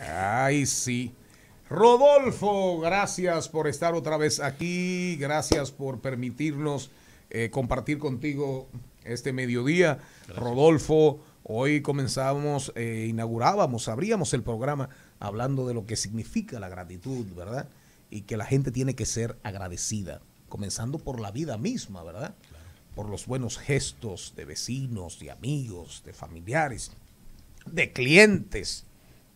Ay, sí. Rodolfo, gracias por estar otra vez aquí. Gracias por permitirnos eh, compartir contigo este mediodía. Rodolfo, hoy comenzamos, eh, inaugurábamos, abríamos el programa hablando de lo que significa la gratitud, ¿verdad? Y que la gente tiene que ser agradecida, comenzando por la vida misma, ¿verdad? Por los buenos gestos de vecinos, de amigos, de familiares, de clientes,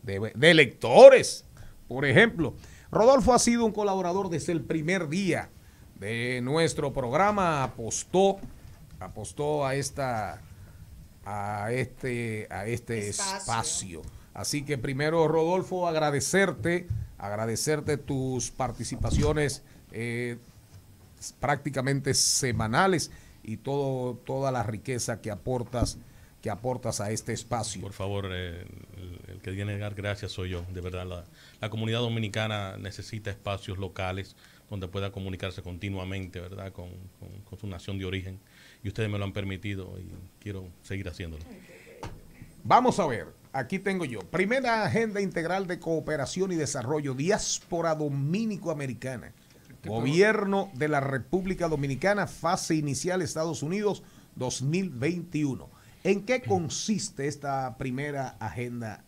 de, de electores, por ejemplo. Rodolfo ha sido un colaborador desde el primer día de nuestro programa, apostó, apostó a esta a este a este espacio. espacio. Así que primero Rodolfo agradecerte, agradecerte tus participaciones eh, prácticamente semanales y todo toda la riqueza que aportas que aportas a este espacio. Por favor, eh, el, el, que tiene que dar gracias soy yo, de verdad. La, la comunidad dominicana necesita espacios locales donde pueda comunicarse continuamente, ¿verdad?, con, con, con, su nación de origen. Y ustedes me lo han permitido y quiero seguir haciéndolo. Vamos a ver, aquí tengo yo. Primera Agenda Integral de Cooperación y Desarrollo, Diáspora Dominico-Americana. Gobierno de la República Dominicana, fase inicial Estados Unidos 2021. ¿En qué consiste esta primera agenda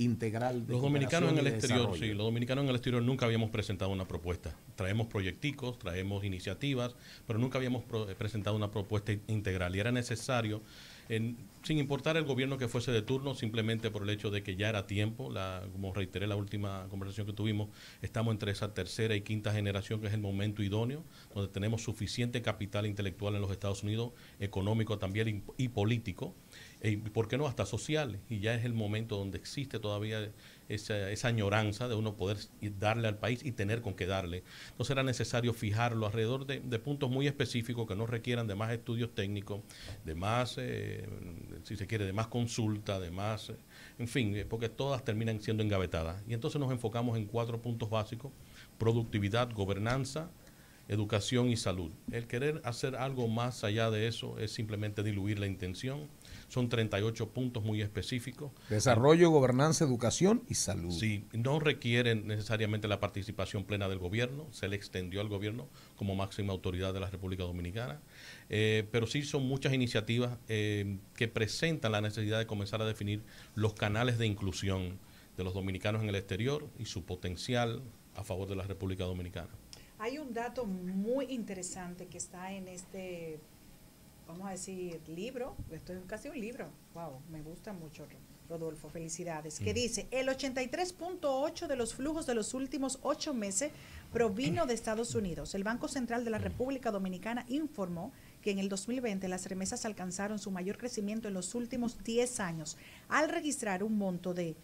integral de Los dominicanos en el exterior, sí, los dominicanos en el exterior nunca habíamos presentado una propuesta. Traemos proyecticos, traemos iniciativas, pero nunca habíamos pro presentado una propuesta integral. Y era necesario en, sin importar el gobierno que fuese de turno, simplemente por el hecho de que ya era tiempo, la, como reiteré la última conversación que tuvimos, estamos entre esa tercera y quinta generación, que es el momento idóneo, donde tenemos suficiente capital intelectual en los Estados Unidos, económico también y, y político, y por qué no hasta social, y ya es el momento donde existe todavía esa, añoranza de uno poder darle al país y tener con qué darle. Entonces era necesario fijarlo alrededor de, puntos muy específicos que no requieran de más estudios técnicos, de más, eh, si se quiere, de más consulta, de más, en fin, porque todas terminan siendo engavetadas. Y entonces nos enfocamos en cuatro puntos básicos, productividad, gobernanza, educación y salud. El querer hacer algo más allá de eso es simplemente diluir la intención son 38 puntos muy específicos. Desarrollo, gobernanza, educación y salud. Sí, no requieren necesariamente la participación plena del gobierno, se le extendió al gobierno como máxima autoridad de la República Dominicana, eh, pero sí son muchas iniciativas eh, que presentan la necesidad de comenzar a definir los canales de inclusión de los dominicanos en el exterior y su potencial a favor de la República Dominicana. Hay un dato muy interesante que está en este vamos a decir, libro, esto es casi un libro, wow, me gusta mucho, Rodolfo, felicidades, mm. que dice, el 83.8 de los flujos de los últimos ocho meses provino de Estados Unidos. El Banco Central de la República Dominicana informó que en el 2020 las remesas alcanzaron su mayor crecimiento en los últimos 10 años, al registrar un monto de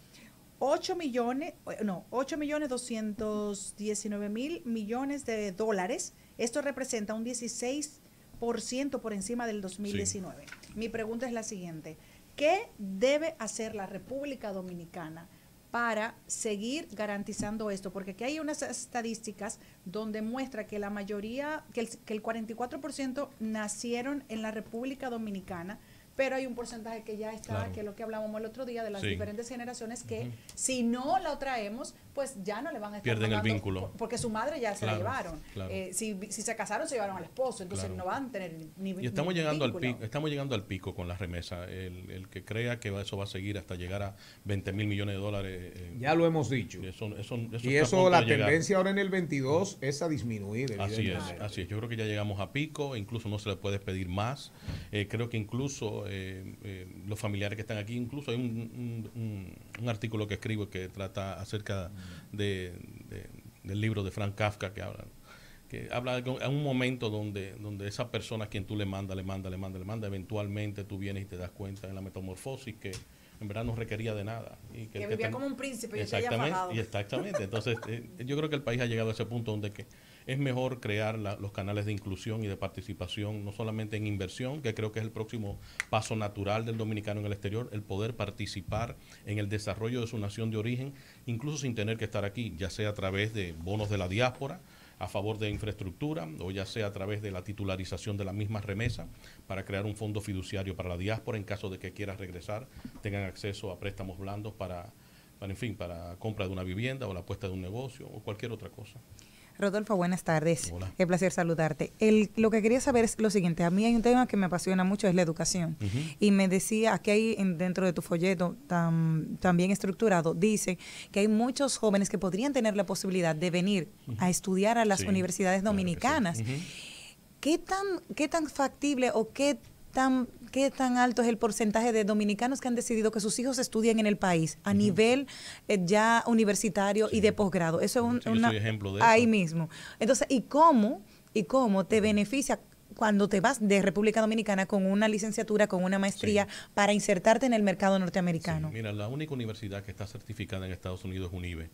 8 millones, no, 8 millones 219 mil millones de dólares. Esto representa un 16 por ciento por encima del 2019. Sí. Mi pregunta es la siguiente. ¿Qué debe hacer la República Dominicana para seguir garantizando esto? Porque aquí hay unas estadísticas donde muestra que la mayoría, que el, que el 44% nacieron en la República Dominicana, pero hay un porcentaje que ya está, claro. que es lo que hablábamos el otro día de las sí. diferentes generaciones, que uh -huh. si no lo traemos, pues ya no le van a estar Pierden el vínculo. Porque su madre ya se claro, la llevaron. Claro. Eh, si, si, se casaron, se llevaron al esposo, entonces no van a tener ni Y estamos, ni llegando, al pico, estamos llegando al pico con las remesas. El, el, que crea que eso va a seguir hasta llegar a 20 mil millones de dólares. Eh, ya lo hemos dicho. Eso, eso, eso y eso, la tendencia ahora en el 22 es a disminuir. Así es, así es. Yo creo que ya llegamos a pico, incluso no se le puede pedir más. Eh, creo que incluso eh, los familiares que están aquí, incluso hay un, un, un, artículo que escribo que trata acerca de, de, del libro de Frank Kafka que habla que habla de un momento donde, donde esa persona a quien tú le manda, le manda, le manda, le manda, eventualmente tú vienes y te das cuenta en la metamorfosis que en verdad no requería de nada. Y que, que vivía que como un príncipe y exactamente, y exactamente. Entonces, eh, yo creo que el país ha llegado a ese punto donde que es mejor crear los canales de inclusión y de participación, no solamente en inversión, que creo que es el próximo paso natural del dominicano en el exterior, el poder participar en el desarrollo de su nación de origen, incluso sin tener que estar aquí, ya sea a través de bonos de la diáspora, a favor de infraestructura o ya sea a través de la titularización de la misma remesa para crear un fondo fiduciario para la diáspora en caso de que quiera regresar, tengan acceso a préstamos blandos para para, en fin, para compra de una vivienda o la apuesta de un negocio o cualquier otra cosa. Rodolfo, buenas tardes. Hola. Qué placer saludarte. El, lo que quería saber es lo siguiente. A mí hay un tema que me apasiona mucho, es la educación. Y me decía, aquí hay dentro de tu folleto tan, bien estructurado, dice que hay muchos jóvenes que podrían tener la posibilidad de venir a estudiar a las universidades dominicanas. ¿Qué, tan, ¿Qué tan factible o qué tan, qué tan alto es el porcentaje de dominicanos que han decidido que sus hijos estudien en el país a nivel eh, ya universitario y de posgrado? Eso es un ejemplo de ahí mismo. Entonces, ¿y cómo, y cómo te beneficia cuando te vas de República Dominicana con una licenciatura, con una maestría, para insertarte en el mercado norteamericano? mira, la única universidad que está certificada en Estados Unidos es UNIBE.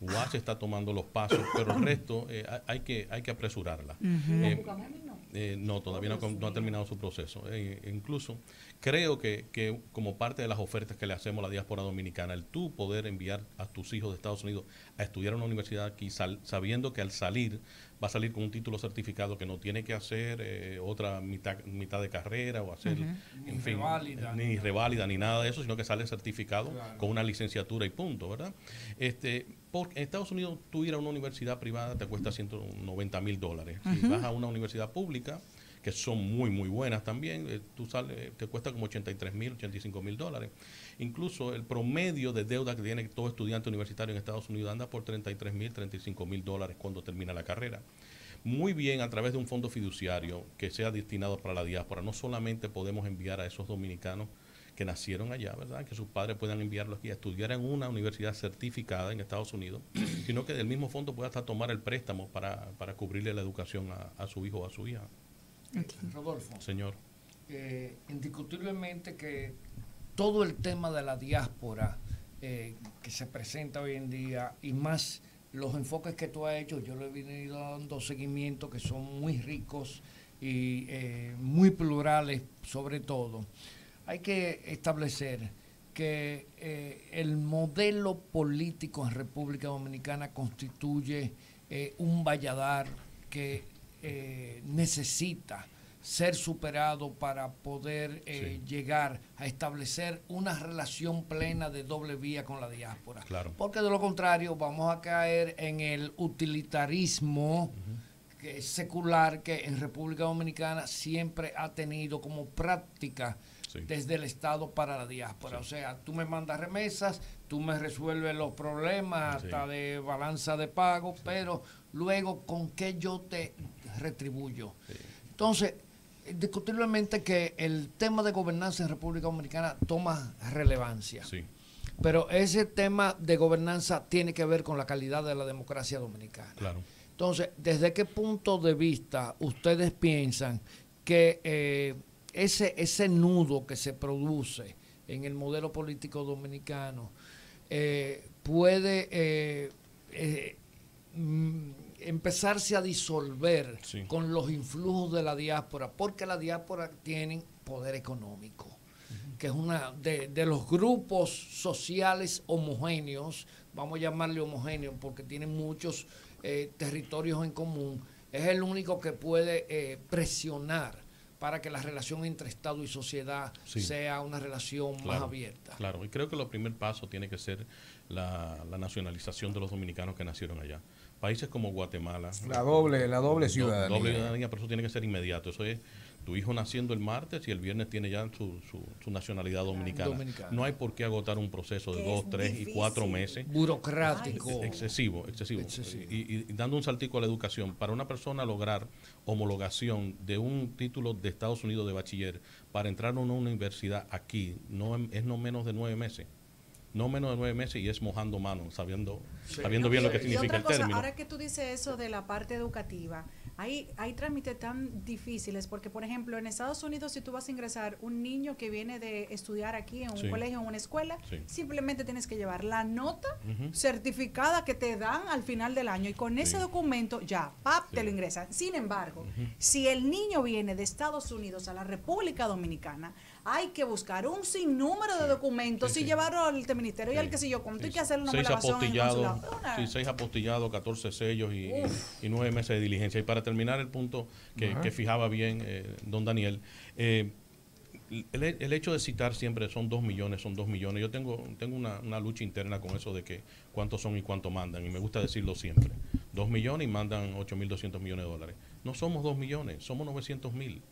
UAS está tomando los pasos, pero el resto eh, hay, que, hay que apresurarla. Eh, no, todavía no, ha terminado su proceso. Eh, incluso creo que, que, como parte de las ofertas que le hacemos a la diáspora dominicana, el tú poder enviar a tus hijos de Estados Unidos a estudiar en una universidad aquí, sabiendo que al salir va a salir con un título certificado que no tiene que hacer eh, otra mitad, mitad de carrera o hacer, en fin, ni reválida ni nada de eso, sino que sale certificado con una licenciatura y punto, ¿verdad? Este, porque en Estados Unidos tú ir a una universidad privada te cuesta 190 mil dólares. Si vas a una universidad pública, que son muy, muy buenas también, eh, tú sales, te cuesta como 83 mil, 85 mil dólares. Incluso el promedio de deuda que tiene todo estudiante universitario en Estados Unidos anda por 33 mil, 35 mil dólares cuando termina la carrera. Muy bien, a través de un fondo fiduciario que sea destinado para la diáspora, no solamente podemos enviar a esos dominicanos que nacieron allá, ¿verdad? Que sus padres puedan enviarlos aquí a estudiar en una universidad certificada en Estados Unidos, sino que del mismo fondo pueda hasta tomar el préstamo para, para cubrirle la educación a, su hijo o a su hija. Rodolfo. Señor. Eh, indiscutiblemente que todo el tema de la diáspora eh, que se presenta hoy en día y más los enfoques que tú has hecho, yo le he venido dando seguimiento que son muy ricos y eh, muy plurales sobre todo hay que establecer que eh, el modelo político en República Dominicana constituye eh, un valladar que eh, necesita ser superado para poder llegar a establecer una relación plena de doble vía con la diáspora. Porque de lo contrario vamos a caer en el utilitarismo secular que en República Dominicana siempre ha tenido como práctica desde el Estado para la diáspora. O sea, tú me mandas remesas, tú me resuelves los problemas hasta de balanza de pago, pero luego con qué yo te retribuyo. Entonces, discutiblemente que el tema de gobernanza en República Dominicana toma relevancia. Pero ese tema de gobernanza tiene que ver con la calidad de la democracia dominicana. Claro. Entonces, ¿desde qué punto de vista ustedes piensan que eh, ese, ese nudo que se produce en el modelo político dominicano eh, puede eh, eh, mm, empezarse a disolver con los influjos de la diáspora, porque la diáspora tiene poder económico, que es una de, de, los grupos sociales homogéneos, vamos a llamarle homogéneos porque tienen muchos territorios en común, es el único que puede presionar para que la relación entre Estado y sociedad sea una relación más abierta. Claro, y creo que el primer paso tiene que ser la, nacionalización de los dominicanos que nacieron allá. Países como Guatemala. La doble, la doble ciudadanía. Doble ciudadanía, pero eso tiene que ser inmediato. Eso es tu hijo naciendo el martes y el viernes tiene ya su, su, nacionalidad dominicana. No hay por qué agotar un proceso de dos, tres y cuatro meses. Burocrático. Excesivo, excesivo. Y, dando un saltico a la educación, para una persona lograr homologación de un título de Estados Unidos de bachiller para entrar a una universidad aquí, no es no menos de nueve meses no menos de nueve meses y es mojando manos, sabiendo, sabiendo bien lo que significa el término. Ahora que tú dices eso de la parte educativa, hay, hay trámites tan difíciles porque, por ejemplo, en Estados Unidos, si tú vas a ingresar un niño que viene de estudiar aquí en un colegio o en una escuela, simplemente tienes que llevar la nota certificada que te dan al final del año y con ese documento ya, pap, te lo ingresan. Sin embargo, si el niño viene de Estados Unidos a la República Dominicana, hay que buscar un sinnúmero de documentos y llevarlo al ministerio y al que sé yo, cuánto hay que hacer una seis apostillados, sí, seis apostillados, 14 sellos y, nueve meses de diligencia. Y para terminar el punto que, fijaba bien eh, don Daniel, eh, el, hecho de citar siempre son dos millones, son dos millones. Yo tengo, tengo una, una, lucha interna con eso de que cuántos son y cuánto mandan, y me gusta decirlo siempre. Dos millones y mandan 8.200 millones de dólares. No somos dos millones, somos 900 mil.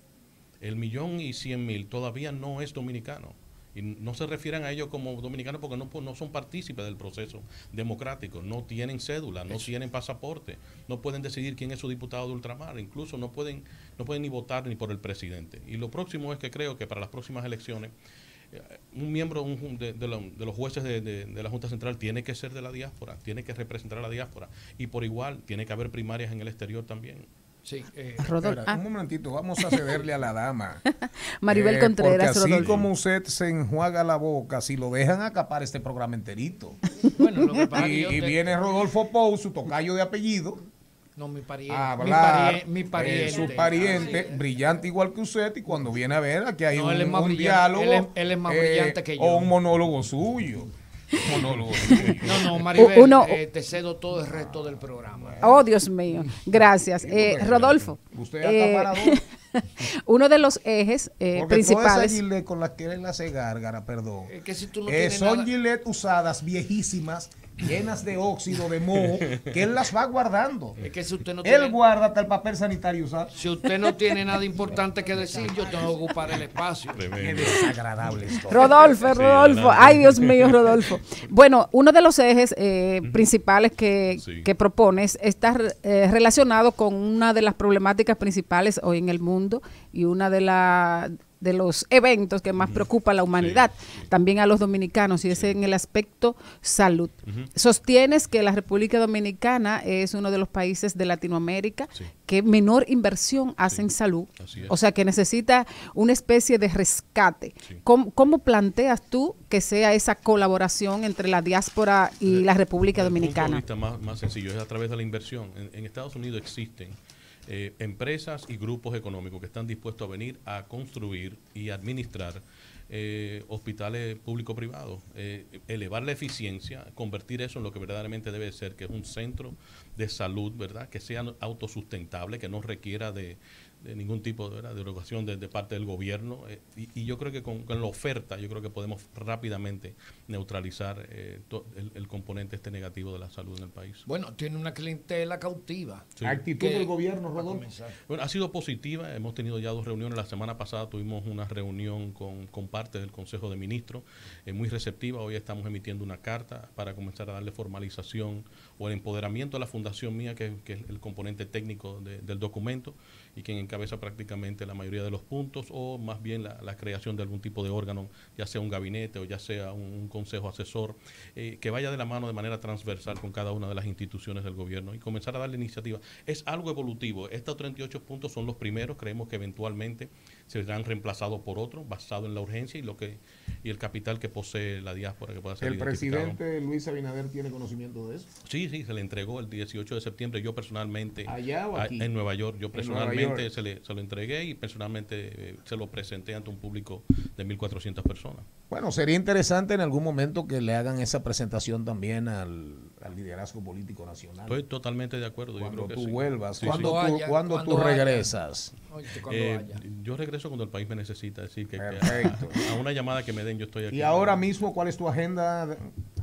El millón y cien mil todavía no es dominicano. Y no se refieren a ellos como dominicanos porque no, no son partícipes del proceso democrático, no tienen cédula, no tienen pasaporte, no pueden decidir quién es su diputado de ultramar, incluso no pueden, no pueden ni votar ni por el presidente. Y lo próximo es que creo que para las próximas elecciones eh, un miembro de, los jueces de, de, la Junta Central tiene que ser de la diáspora, tiene que representar a la diáspora y por igual tiene que haber primarias en el exterior también. Sí, eh, ah. Un momentito, vamos a cederle a la dama. Maribel eh, Contreras. Porque así como usted se enjuaga la boca, si lo dejan acapar este programa enterito. Bueno, lo que y, y viene Rodolfo Pou, su tocayo de apellido. No, mi pariente. mi, pariente. su pariente, brillante igual que usted, y cuando viene a ver, aquí hay un, diálogo. Él es, más brillante que yo. O un monólogo suyo. No, no, Maribel, Uno, eh, te cedo todo el resto del programa. Oh, Dios mío. Gracias. Eh, Rodolfo. Usted eh, uno de los ejes eh, principales. Todas con las que él hace gárgara, perdón. que si tú no eh, son nada... usadas, viejísimas, llenas de óxido de moho, que él las va guardando. Es que si usted no él guarda hasta el papel sanitario usado. Si usted no tiene nada importante que decir, yo tengo que ocupar el espacio. Qué desagradable esto. Rodolfo, Rodolfo. Ay, Dios mío, Rodolfo. Bueno, uno de los ejes eh, principales que, que propones está eh, relacionado con una de las problemáticas principales hoy en el mundo y una de las de los eventos que más preocupa a la humanidad, también a los dominicanos, y es en el aspecto salud. Sostienes que la República Dominicana es uno de los países de Latinoamérica que menor inversión hace en salud, o sea que necesita una especie de rescate. ¿Cómo, planteas tú que sea esa colaboración entre la diáspora y la República Dominicana? más, más sencillo, es a través de la inversión. en Estados Unidos existen eh, empresas y grupos económicos que están dispuestos a venir a construir y administrar eh, hospitales público-privados, eh, elevar la eficiencia, convertir eso en lo que verdaderamente debe ser, que es un centro de salud, ¿verdad? Que sea autosustentable, que no requiera de, de ningún tipo de derogación de, parte del gobierno. Eh, y, yo creo que con, la oferta, yo creo que podemos rápidamente neutralizar eh, el, componente este negativo de la salud en el país. Bueno, tiene una clientela cautiva. Actitud del gobierno, Rodolfo. Bueno, ha sido positiva. Hemos tenido ya dos reuniones. La semana pasada tuvimos una reunión con, con parte del Consejo de Ministros, eh, muy receptiva. Hoy estamos emitiendo una carta para comenzar a darle formalización o el empoderamiento a la fundación mía, que, es el componente técnico del documento y quien encabeza prácticamente la mayoría de los puntos, o más bien la, creación de algún tipo de órgano, ya sea un gabinete o ya sea un, consejo asesor, eh, que vaya de la mano de manera transversal con cada una de las instituciones del gobierno y comenzar a darle iniciativa. Es algo evolutivo. Estos 38 puntos son los primeros, creemos que eventualmente serán reemplazados por otros, basado en la urgencia y lo que y el capital que posee la diáspora que pueda ser ¿El presidente Luis Abinader tiene conocimiento de eso? Sí, sí, se le entregó el 18 de septiembre. Yo personalmente. ¿Allá o aquí? En Nueva York. Yo personalmente se, le, se lo entregué y personalmente eh, se lo presenté ante un público de 1.400 personas. Bueno, sería interesante en algún momento que le hagan esa presentación también al, liderazgo político nacional. Estoy totalmente de acuerdo. Cuando tú vuelvas, cuando, tú, cuando tú regresas. Eh, yo regreso cuando el país me necesita. Decir que, a, una llamada que me den, yo estoy aquí. Y ahora mismo, ¿cuál es tu agenda?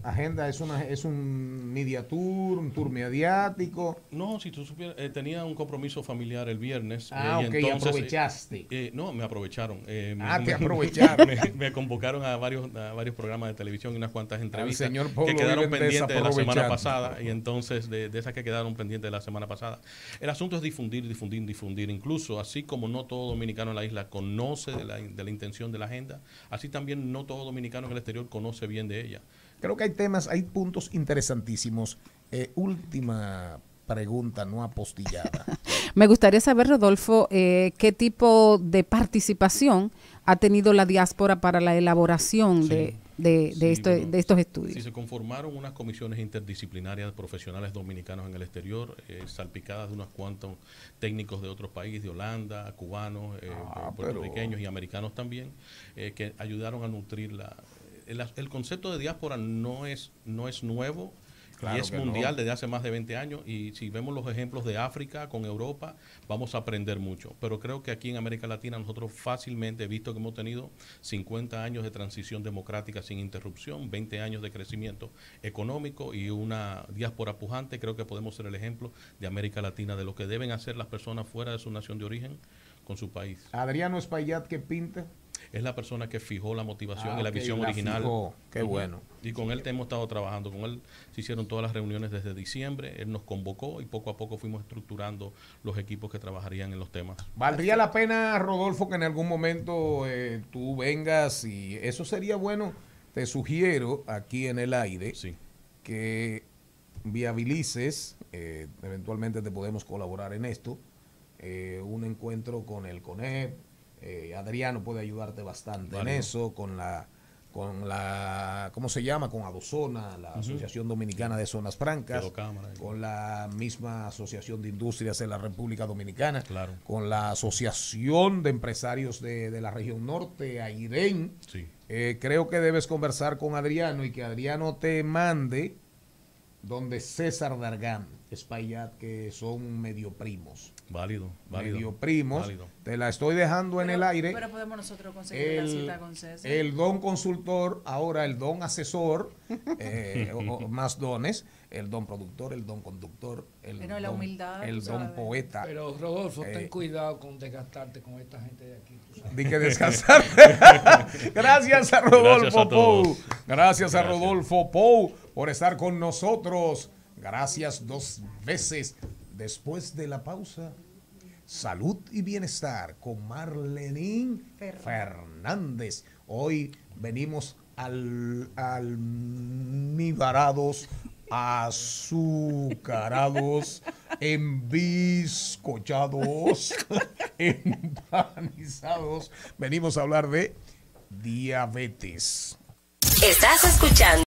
Agenda es una es un media tour, un tour mediático. No, si tú supieras, eh, tenía un compromiso familiar el viernes. Ah, eh, ok, entonces, aprovechaste. Eh, no, me aprovecharon. ah, te aprovecharon. me, convocaron a varios varios programas de televisión y unas cuantas entrevistas que quedaron pendientes de la semana pasada y entonces de, de, esas que quedaron pendientes de la semana pasada. El asunto es difundir, difundir, difundir. Incluso así como no todo dominicano en la isla conoce de la, de la intención de la agenda, así también no todo dominicano en el exterior conoce bien de ella. Creo que hay temas, hay puntos interesantísimos. Eh, última pregunta no apostillada. Me gustaría saber, Rodolfo, eh, qué tipo de participación ha tenido la diáspora para la elaboración de, de, de, estos estudios. Sí, se conformaron unas comisiones interdisciplinarias de profesionales dominicanos en el exterior, eh, salpicadas de unos cuantos técnicos de otros países, de Holanda, cubanos, ah, puertorriqueños y americanos también, que ayudaron a nutrir la, el, concepto de diáspora no es, no es nuevo. y es mundial desde hace más de 20 años y si vemos los ejemplos de África con Europa, vamos a aprender mucho. Pero creo que aquí en América Latina nosotros fácilmente, visto que hemos tenido 50 años de transición democrática sin interrupción, 20 años de crecimiento económico y una diáspora pujante, creo que podemos ser el ejemplo de América Latina de lo que deben hacer las personas fuera de su nación de origen con su país. Adriano Espaillat que pinta es la persona que fijó la motivación y la ah, visión original. Qué bueno. Y con él hemos estado trabajando. Con él se hicieron todas las reuniones desde diciembre. Él nos convocó y poco a poco fuimos estructurando los equipos que trabajarían en los temas. ¿Valdría la pena, Rodolfo, que en algún momento eh, tú vengas y eso sería bueno? Te sugiero aquí en el aire que viabilices, eh, eventualmente te podemos colaborar en esto, eh, un encuentro con el CONEP, eh, Adriano puede ayudarte bastante en eso, con la, con la, ¿cómo se llama? Con Adozona, la Asociación Dominicana de Zonas Francas, con la misma Asociación de Industrias de la República Dominicana, con la Asociación de Empresarios de, la Región Norte, AIREN. Eh, creo que debes conversar con Adriano y que Adriano te mande donde César Dargán, Espaillat, que son medio primos. Válido, válido. Medio primos. Te la estoy dejando en el aire. Pero podemos nosotros conseguir la cita con César. El don consultor, ahora el don asesor, eh, más dones, el don productor, el don conductor, el, don, la humildad, el don poeta. Pero Rodolfo, ten eh, cuidado con desgastarte con esta gente de aquí. Di que descansar. Gracias a Rodolfo Pou. Gracias a Rodolfo Pou por estar con nosotros. Gracias dos veces después de la pausa. Salud y bienestar con Marlenín Fernández. Hoy venimos al, almibarados, azucarados, embiscochados, empanizados. Venimos a hablar de diabetes. Estás escuchando.